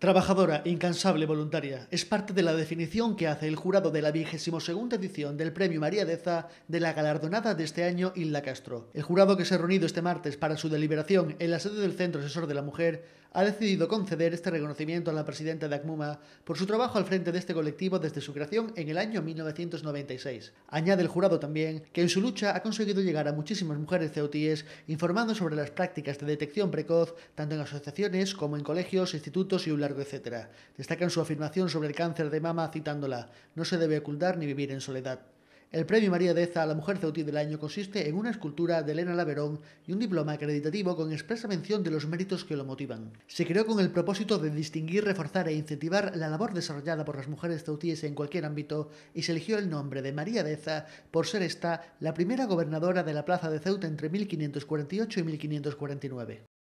Trabajadora, incansable, voluntaria. Es parte de la definición que hace el jurado de la vigésimo segunda edición del Premio María Deza de la galardonada de este año, Hilda Castro. El jurado que se ha reunido este martes para su deliberación en la sede del Centro Asesor de la Mujer ha decidido conceder este reconocimiento a la presidenta de ACMUMA por su trabajo al frente de este colectivo desde su creación en el año 1996. Añade el jurado también que en su lucha ha conseguido llegar a muchísimas mujeres ceutíes informando sobre las prácticas de detección precoz tanto en asociaciones como en colegios, institutos y un etc. Destacan su afirmación sobre el cáncer de mama citándola, no se debe ocultar ni vivir en soledad. El premio María Deza a la mujer ceutí del año consiste en una escultura de Elena Laverón y un diploma acreditativo con expresa mención de los méritos que lo motivan. Se creó con el propósito de distinguir, reforzar e incentivar la labor desarrollada por las mujeres ceutíes en cualquier ámbito y se eligió el nombre de María Deza por ser esta la primera gobernadora de la plaza de Ceuta entre 1548 y 1549.